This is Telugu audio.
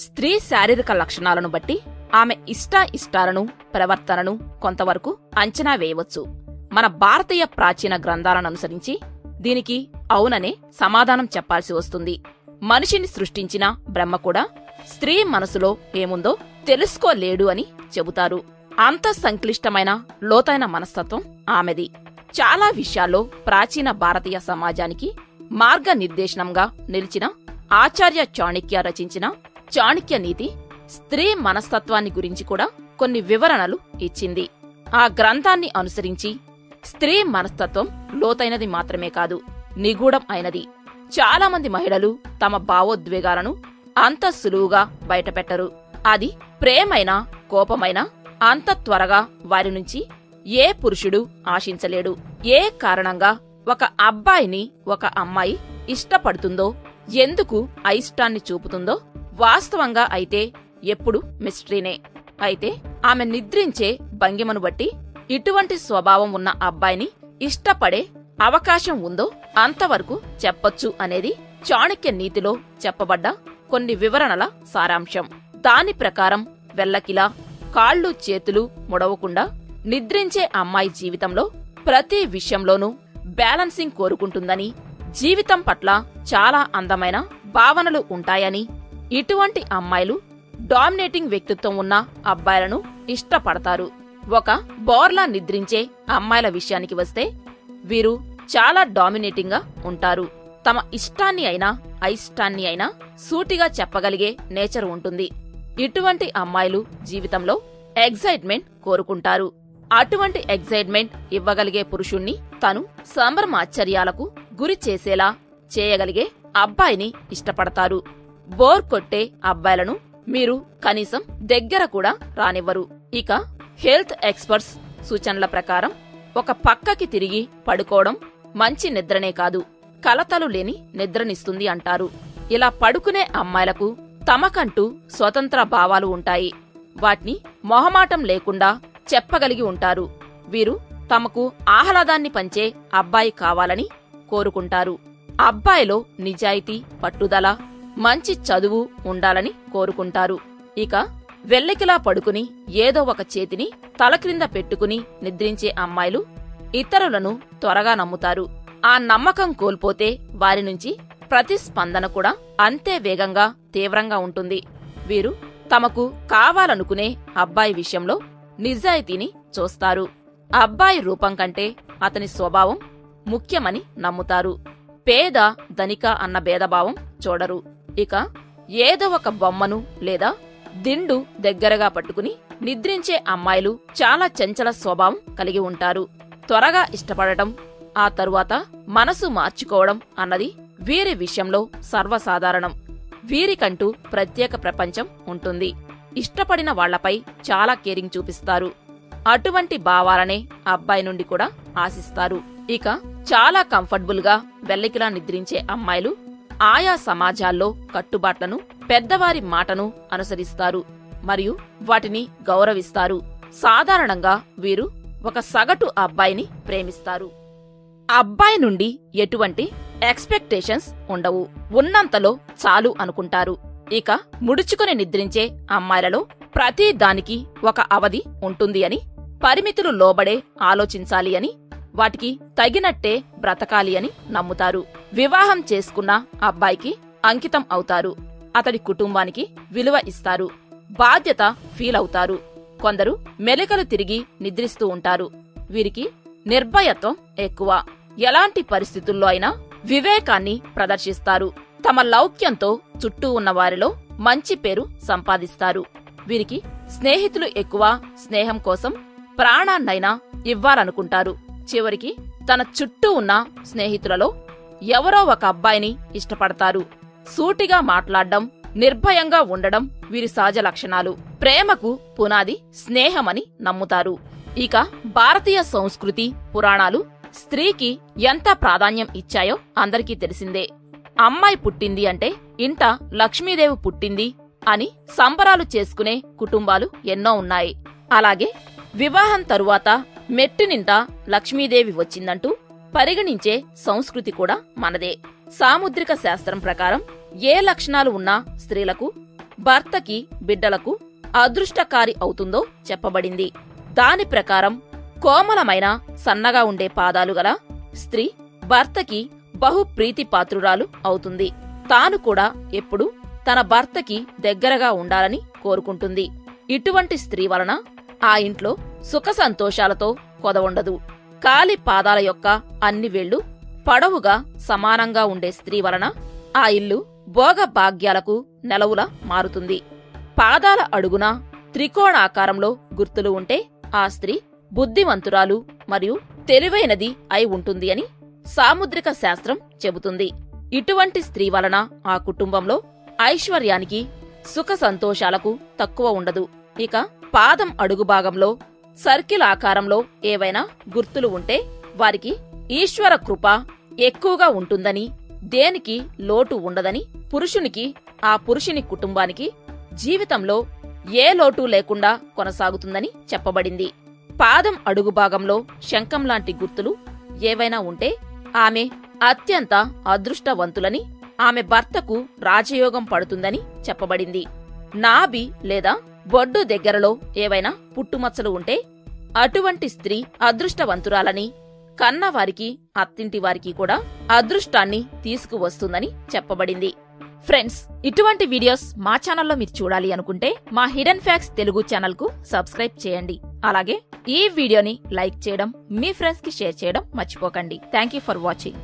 స్త్రీ శారీరక లక్షణాలను బట్టి ఆమె ఇష్ట ఇష్టాలను ప్రవర్తనను కొంతవరకు అంచనా వేయవచ్చు. మన భారతీయ ప్రాచీన గ్రంథాలను అనుసరించి దీనికి అవుననే సమాధానం చెప్పాల్సి వస్తుంది. మనిషిని సృష్టించిన బ్రహ్మ కూడా స్త్రీ మనసులో ఏముందో తెలుసుకోలేడు అని చెబుతారు. అంత సంక్లిష్టమైన లోతైన మనస్తత్వం ఆమెది. చాలా విషయాల్లో ప్రాచీన భారతీయ సమాజానికి మార్గనిర్దేశనంగా నిలిచిన ఆచార్య చాణిక్య రచించిన చాణక్య నీతి స్త్రీ మనస్తత్వాన్ని గురించి కూడా కొన్ని వివరణలు ఇచ్చింది. ఆ గ్రంథాన్ని అనుసరించి స్త్రీ మనస్తత్వం లోతైనది మాత్రమే కాదు నిగూఢం అయినది. చాలామంది మహిళలు తమ భావోద్వేగాలను అంత సులువుగా బయటపెట్టరు. అది ప్రేమైనా కోపమైనా అంత త్వరగా వారి నుంచి ఏ పురుషుడు ఆశించలేడు. ఏ కారణంగా ఒక అబ్బాయిని ఒక అమ్మాయి ఇష్టపడుతుందో ఎందుకు అయిష్టాన్ని చూపుతుందో వాస్తవంగా అయితే ఎప్పుడు మిస్టరీనే. అయితే ఆమె నిద్రించే భంగిమను బట్టి ఇటువంటి స్వభావం ఉన్న అబ్బాయిని ఇష్టపడే అవకాశం ఉందో అంతవరకు చెప్పొచ్చు అనేది చాణక్య నీతిలో చెప్పబడ్డ కొన్ని వివరణల సారాంశం. దాని ప్రకారం వెల్లకిలా కాళ్ళు చేతులు ముడవకుండా నిద్రించే అమ్మాయి జీవితంలో ప్రతి విషయంలోనూ బ్యాలెన్సింగ్ కోరుకుంటుందని జీవితం పట్ల చాలా అందమైన భావనలు ఉంటాయని ఇటువంటి అమ్మాయిలు డామినేటింగ్ వ్యక్తిత్వం ఉన్న అబ్బాయిలను ఇష్టపడతారు. ఒక బోర్లా నిద్రించే అమ్మాయిల విషయానికి వస్తే వీరు చాలా డామినేటింగ్గా ఉంటారు. తమ ఇష్టాన్ని అయినా అయిష్టాన్ని అయినా సూటిగా చెప్పగలిగే నేచర్ ఉంటుంది. ఇటువంటి అమ్మాయిలు జీవితంలో ఎగ్జైట్మెంట్ కోరుకుంటారు. అటువంటి ఎగ్జైట్మెంట్ ఇవ్వగలిగే పురుషుణ్ణి తను సంభ్రమాశ్చర్యాలకు గురి చేసేలా చేయగలిగే అబ్బాయిని ఇష్టపడతారు. బోర్ కొట్టే అబ్బాయిలను మీరు కనీసం దగ్గర కూడా రానివ్వరు. ఇక హెల్త్ ఎక్స్పర్ట్స్ సూచనల ప్రకారం ఒక పక్కకి తిరిగి పడుకోవడం మంచి నిద్రనే కాదు. కలతలు లేని నిద్రనిస్తుంది అంటారు. ఇలా పడుకునే అమ్మాయిలకు తమకంటూ స్వతంత్ర భావాలు ఉంటాయి. వాటిని మొహమాటం లేకుండా చెప్పగలిగి ఉంటారు. వీరు తమకు ఆహ్లాదాన్ని పంచే అబ్బాయి కావాలని కోరుకుంటారు. అబ్బాయిలో నిజాయితీ పట్టుదల మంచి చదువు ఉండాలని కోరుకుంటారు. ఇక వెల్లకిలా పడుకుని ఏదో ఒక చేతిని తల క్రింద పెట్టుకుని నిద్రించే అమ్మాయిలు ఇతరులను త్వరగా నమ్ముతారు. ఆ నమ్మకం కోల్పోతే వారి నుంచి ప్రతిస్పందన కూడా అంతే వేగంగా తీవ్రంగా ఉంటుంది. వీరు తమకు కావాలనుకునే అబ్బాయి విషయంలో నిజాయితీని చూస్తారు. అబ్బాయి రూపం కంటే అతని స్వభావం ముఖ్యమని నమ్ముతారు. పేద ధనిక అన్న భేదభావం చూడరు. ఇక ఏదో ఒక బొమ్మను లేదా దిండు దగ్గరగా పట్టుకుని నిద్రించే అమ్మాయిలు చాలా చంచల స్వభావం కలిగి ఉంటారు. త్వరగా ఇష్టపడటం ఆ తరువాత మనసు మార్చుకోవడం అన్నది వీరి విషయంలో సర్వసాధారణం. వీరికంటూ ప్రత్యేక ప్రపంచం ఉంటుంది. ఇష్టపడిన వాళ్ళపై చాలా కేరింగ్ చూపిస్తారు. అటువంటి భావాలనే అబ్బాయి నుండి కూడా ఆశిస్తారు. ఇక చాలా కంఫర్టబుల్గా వెల్లకిలా నిద్రించే అమ్మాయిలు ఆయా సమాజాల్లో కట్టుబాట్లను పెద్దవారి మాటను అనుసరిస్తారు మరియు వాటిని గౌరవిస్తారు. సాధారణంగా వీరు ఒక సగటు అబ్బాయిని ప్రేమిస్తారు. అబ్బాయి నుండి ఎటువంటి ఎక్స్పెక్టేషన్స్ ఉండవు. ఉన్నంతలో చాలు అనుకుంటారు. ఇక ముడుచుకుని నిద్రించే అమ్మాయిలలో ప్రతి దానికి ఒక అవధి ఉంటుంది అని పరిమితులు లోబడే ఆలోచించాలి అని వాటికి తగినట్టే బ్రతకాలి అని నమ్ముతారు. వివాహం చేసుకున్న అబ్బాయికి అంకితం అవుతారు. అతడి కుటుంబానికి విలువ ఇస్తారు. బాధ్యత ఫీల్ అవుతారు కొందరు మెలికలు తిరిగి నిద్రిస్తూ ఉంటారు. వీరికి నిర్భయత్వం ఎక్కువ. ఎలాంటి పరిస్థితుల్లో అయినా వివేకాన్ని ప్రదర్శిస్తారు. తమ లౌక్యంతో చుట్టూ ఉన్న వారిలో మంచి పేరు సంపాదిస్తారు. వీరికి స్నేహితులు ఎక్కువ స్నేహం కోసం ప్రాణాన్నైనా ఇవ్వాలనుకుంటారు. చివరికి తన చుట్టూ ఉన్న స్నేహితులలో ఎవరో ఒక అబ్బాయిని ఇష్టపడతారు. సూటిగా మాట్లాడడం నిర్భయంగా ఉండడం వీరి సహజ లక్షణాలు. ప్రేమకు పునాది స్నేహమని నమ్ముతారు. ఇక భారతీయ సంస్కృతి పురాణాలు స్త్రీకి ఎంత ప్రాధాన్యం ఇచ్చాయో అందరికీ తెలిసిందే. అమ్మాయి పుట్టింది అంటే ఇంట లక్ష్మీదేవి పుట్టింది అని సంబరాలు చేసుకునే కుటుంబాలు ఎన్నో ఉన్నాయి. అలాగే వివాహం తరువాత మెట్టినింట లక్ష్మీదేవి వచ్చిందంటూ పరిగణించే సంస్కృతి కూడా మనదే. సాముద్రిక శాస్త్రం ప్రకారం ఏ లక్షణాలు ఉన్నా స్త్రీలకు భర్తకి బిడ్డలకు అదృష్టకారి అవుతుందో చెప్పబడింది. దాని ప్రకారం కోమలమైన సన్నగా ఉండే పాదాలు గల స్త్రీ భర్తకి బహు ప్రీతిపాత్రురాలు అవుతుంది. తాను కూడా ఎప్పుడు తన భర్తకి దగ్గరగా ఉండాలని కోరుకుంటుంది. ఇటువంటి స్త్రీ వలన ఆ ఇంట్లో సుఖ సంతోషాలతో కొదవుండదు. కాలి పాదాల యొక్క అన్ని వేళ్ళు పడవుగా సమానంగా ఉండే స్త్రీ వలన ఆ ఇల్లు భోగభాగ్యాలకు నెలవుల నెలవులా మారుతుంది. పాదాల అడుగున త్రికోణాకారంలో గుర్తులు ఉంటే ఆ స్త్రీ బుద్ధిమంతురాలు మరియు తెలివైనది అయి ఉంటుంది అని సాముద్రిక శాస్త్రం చెబుతుంది. ఇటువంటి స్త్రీ వలన ఆ కుటుంబంలో ఐశ్వర్యానికి సుఖ సంతోషాలకు తక్కువ ఉండదు. ఇక పాదం అడుగు భాగంలో సర్కిల్ ఆకారంలో ఏవైనా గుర్తులు ఉంటే వారికి ఈశ్వర కృప ఎక్కువగా ఉంటుందని దేనికి లోటు ఉండదని పురుషునికి ఆ పురుషుని కుటుంబానికి జీవితంలో ఏ లోటు లేకుండా కొనసాగుతుందని చెప్పబడింది. పాదం అడుగు భాగంలో శంఖం లాంటి గుర్తులు ఏవైనా ఉంటే ఆమె అత్యంత అదృష్టవంతులని ఆమె భర్తకు రాజయోగం పడుతుందని చెప్పబడింది. నాభి లేదా బొడ్డు దగ్గరలో ఏవైనా పుట్టుమచ్చలు ఉంటే అటువంటి స్త్రీ అదృష్టవంతురాలని కన్నవారికి అత్తింటి వారికి కూడా అదృష్టాన్ని తీసుకువస్తుందని చెప్పబడింది. ఫ్రెండ్స్ ఇటువంటి వీడియోస్ మా ఛానల్లో మీరు చూడాలి అనుకుంటే మా హిడెన్ ఫ్యాక్స్ తెలుగు ఛానల్కు సబ్స్క్రైబ్ చేయండి. అలాగే ఈ వీడియోని లైక్ చేయడం మీ ఫ్రెండ్స్కి షేర్ చేయడం మర్చిపోకండి. Thank you for watching